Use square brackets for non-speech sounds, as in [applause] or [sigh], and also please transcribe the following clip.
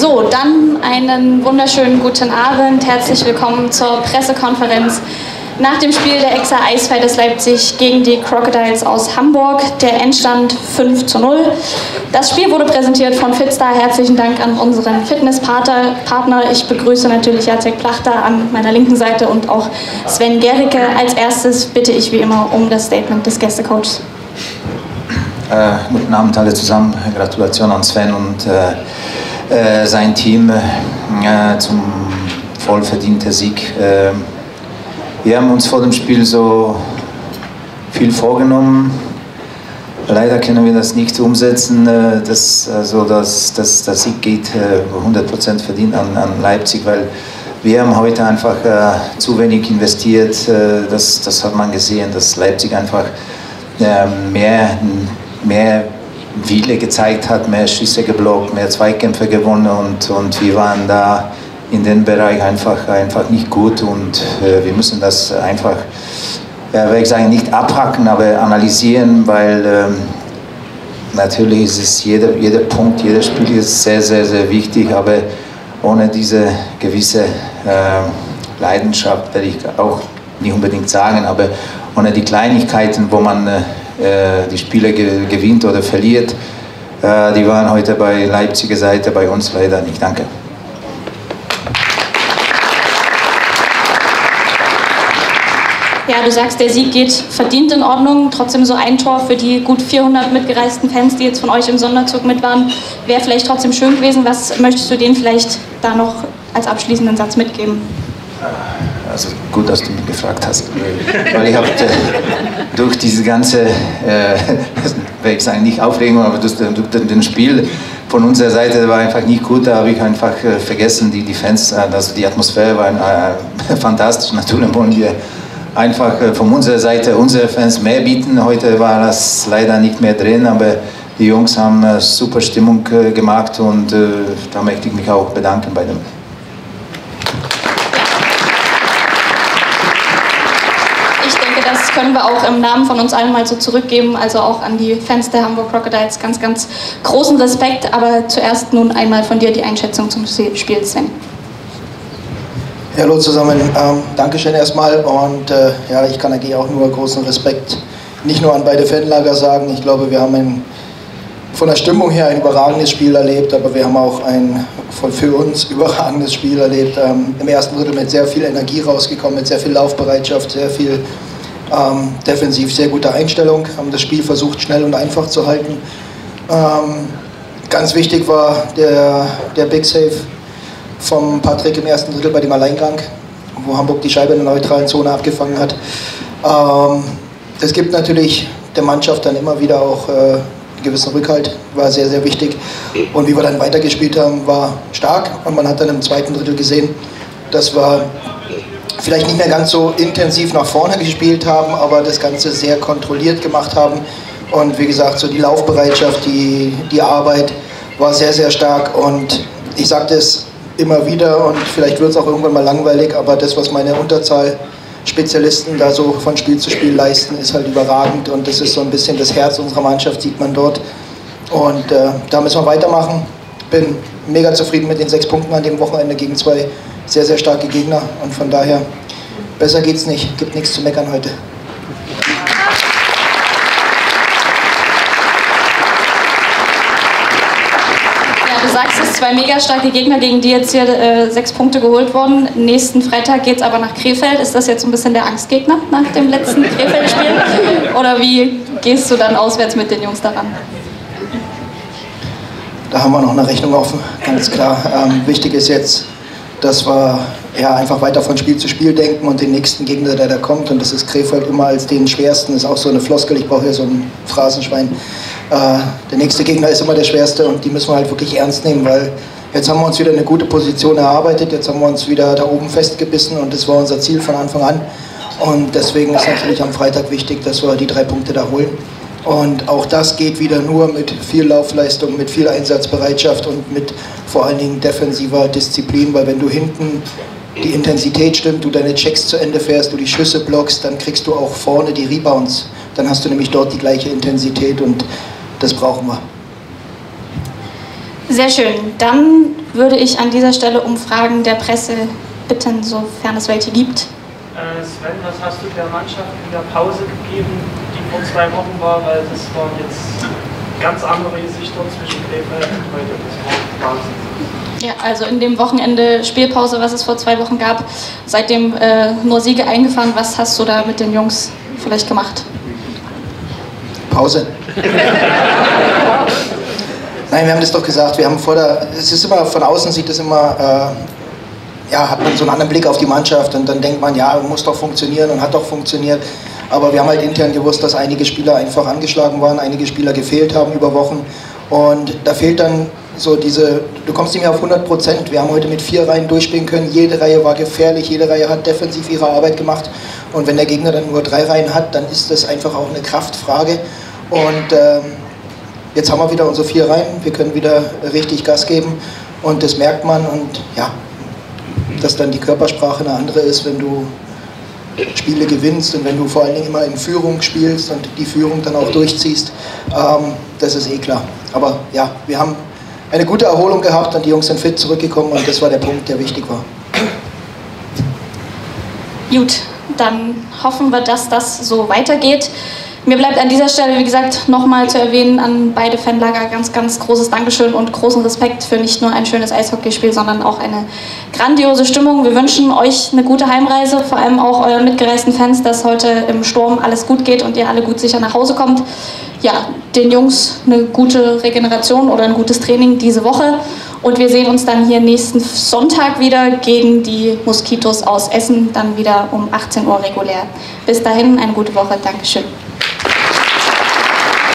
So, dann einen wunderschönen guten Abend. Herzlich willkommen zur Pressekonferenz nach dem Spiel der Exa Eisfighters Leipzig gegen die Crocodiles aus Hamburg. Der Endstand 5 zu 0. Das Spiel wurde präsentiert von Fitstar. Herzlichen Dank an unseren Fitnesspartner. Ich begrüße natürlich Jacek Plachter an meiner linken Seite und auch Sven Gericke. Als erstes bitte ich wie immer um das Statement des Gästecoaches. Äh, guten Abend alle zusammen. Gratulation an Sven und äh, äh, sein Team äh, zum vollverdienten Sieg. Ähm, wir haben uns vor dem Spiel so viel vorgenommen. Leider können wir das nicht umsetzen, äh, dass, also dass, dass der Sieg geht 100% äh, verdient an, an Leipzig, weil wir haben heute einfach äh, zu wenig investiert. Äh, das, das hat man gesehen, dass Leipzig einfach äh, mehr, mehr Wille gezeigt hat, mehr Schüsse geblockt, mehr Zweikämpfe gewonnen und, und wir waren da in dem Bereich einfach, einfach nicht gut und äh, wir müssen das einfach, ja, will ich sagen, nicht abhacken, aber analysieren, weil ähm, natürlich ist es jeder, jeder Punkt, jedes Spiel ist sehr, sehr, sehr wichtig, aber ohne diese gewisse äh, Leidenschaft, werde ich auch nicht unbedingt sagen, aber ohne die Kleinigkeiten, wo man äh, die Spiele ge gewinnt oder verliert, äh, die waren heute bei Leipziger Seite, bei uns leider nicht. Danke. Ja, du sagst, der Sieg geht verdient in Ordnung. Trotzdem so ein Tor für die gut 400 mitgereisten Fans, die jetzt von euch im Sonderzug mit waren, wäre vielleicht trotzdem schön gewesen. Was möchtest du denen vielleicht da noch als abschließenden Satz mitgeben? Also gut, dass du mich gefragt hast, weil ich habe äh, durch diese ganze, äh, [laughs] will ich sagen, nicht Aufregung, aber durch, durch den Spiel von unserer Seite war einfach nicht gut. Da habe ich einfach äh, vergessen, die, die Fans, äh, also die Atmosphäre war äh, [laughs] fantastisch. Natürlich wollen wir einfach äh, von unserer Seite unsere Fans mehr bieten. Heute war das leider nicht mehr drin, aber die Jungs haben super Stimmung äh, gemacht und äh, da möchte ich mich auch bedanken bei dem. Ich denke, das können wir auch im Namen von uns allen mal so zurückgeben, also auch an die Fans der Hamburg Crocodiles ganz, ganz großen Respekt. Aber zuerst nun einmal von dir die Einschätzung zum Spiel, Sven. Hallo zusammen, ähm, Dankeschön erstmal und äh, ja, ich kann eigentlich auch nur großen Respekt nicht nur an beide Fanlager sagen. Ich glaube, wir haben ein, von der Stimmung her ein überragendes Spiel erlebt, aber wir haben auch ein für uns [laughs] überragendes Spiel erlebt. Ähm, Im ersten Drittel mit sehr viel Energie rausgekommen, mit sehr viel Laufbereitschaft, sehr viel ähm, defensiv, sehr gute Einstellung, haben das Spiel versucht schnell und einfach zu halten. Ähm, ganz wichtig war der, der Big Save vom Patrick im ersten Drittel bei dem Alleingang, wo Hamburg die Scheibe in der neutralen Zone abgefangen hat. Ähm, es gibt natürlich der Mannschaft dann immer wieder auch äh, einen gewissen Rückhalt, war sehr, sehr wichtig. Und wie wir dann weitergespielt haben, war stark. Und man hat dann im zweiten Drittel gesehen, dass wir vielleicht nicht mehr ganz so intensiv nach vorne gespielt haben, aber das Ganze sehr kontrolliert gemacht haben. Und wie gesagt, so die Laufbereitschaft, die, die Arbeit war sehr, sehr stark. Und ich sagte es immer wieder und vielleicht wird es auch irgendwann mal langweilig, aber das, was meine Unterzahl-Spezialisten da so von Spiel zu Spiel leisten, ist halt überragend und das ist so ein bisschen das Herz unserer Mannschaft, sieht man dort. Und äh, da müssen wir weitermachen. Bin mega zufrieden mit den sechs Punkten an dem Wochenende gegen zwei sehr, sehr starke Gegner und von daher besser geht's nicht, gibt nichts zu meckern heute. sagst es, zwei mega starke Gegner, gegen die jetzt hier äh, sechs Punkte geholt wurden. Nächsten Freitag geht es aber nach Krefeld. Ist das jetzt ein bisschen der Angstgegner nach dem letzten Krefeld-Spiel? Oder wie gehst du dann auswärts mit den Jungs daran? Da haben wir noch eine Rechnung offen, ganz klar. Ähm, wichtig ist jetzt, dass wir ja, einfach weiter von Spiel zu Spiel denken und den nächsten Gegner, der da kommt, und das ist Krefeld immer als den schwersten, ist auch so eine Floskel, ich brauche hier so ein Phrasenschwein. Äh, der nächste Gegner ist immer der schwerste und die müssen wir halt wirklich ernst nehmen, weil jetzt haben wir uns wieder eine gute Position erarbeitet, jetzt haben wir uns wieder da oben festgebissen und das war unser Ziel von Anfang an. Und deswegen ist natürlich am Freitag wichtig, dass wir die drei Punkte da holen. Und auch das geht wieder nur mit viel Laufleistung, mit viel Einsatzbereitschaft und mit vor allen Dingen defensiver Disziplin, weil wenn du hinten die Intensität stimmt, du deine Checks zu Ende fährst, du die Schüsse blockst, dann kriegst du auch vorne die Rebounds. Dann hast du nämlich dort die gleiche Intensität und das brauchen wir. Sehr schön. Dann würde ich an dieser Stelle um Fragen der Presse bitten, sofern es welche gibt. Äh, Sven, was hast du der Mannschaft in der Pause gegeben, vor zwei Wochen war? Weil das waren jetzt ganz andere Gesichter zwischen Krefeld und heute. Das war Wahnsinn. Ja, also in dem Wochenende Spielpause, was es vor zwei Wochen gab, seitdem äh, nur Siege eingefahren. Was hast du da mit den Jungs vielleicht gemacht? Pause. [laughs] Nein, wir haben das doch gesagt. Wir haben vor der, es ist immer, von außen sieht es immer, äh, ja, hat man so einen anderen Blick auf die Mannschaft und dann denkt man, ja, muss doch funktionieren und hat doch funktioniert. Aber wir haben halt intern gewusst, dass einige Spieler einfach angeschlagen waren, einige Spieler gefehlt haben über Wochen. Und da fehlt dann so diese, du kommst nicht mehr auf 100 Prozent. Wir haben heute mit vier Reihen durchspielen können. Jede Reihe war gefährlich, jede Reihe hat defensiv ihre Arbeit gemacht. Und wenn der Gegner dann nur drei Reihen hat, dann ist das einfach auch eine Kraftfrage. Und ähm, jetzt haben wir wieder unsere vier Reihen, wir können wieder richtig Gas geben und das merkt man und ja, dass dann die Körpersprache eine andere ist, wenn du Spiele gewinnst und wenn du vor allen Dingen immer in Führung spielst und die Führung dann auch durchziehst, ähm, das ist eh klar. Aber ja, wir haben eine gute Erholung gehabt und die Jungs sind fit zurückgekommen und das war der Punkt, der wichtig war. Gut, dann hoffen wir, dass das so weitergeht. Mir bleibt an dieser Stelle, wie gesagt, nochmal zu erwähnen an beide Fanlager ganz, ganz großes Dankeschön und großen Respekt für nicht nur ein schönes Eishockeyspiel, sondern auch eine grandiose Stimmung. Wir wünschen euch eine gute Heimreise, vor allem auch euren mitgereisten Fans, dass heute im Sturm alles gut geht und ihr alle gut sicher nach Hause kommt. Ja, den Jungs eine gute Regeneration oder ein gutes Training diese Woche. Und wir sehen uns dann hier nächsten Sonntag wieder gegen die Moskitos aus Essen, dann wieder um 18 Uhr regulär. Bis dahin eine gute Woche. Dankeschön.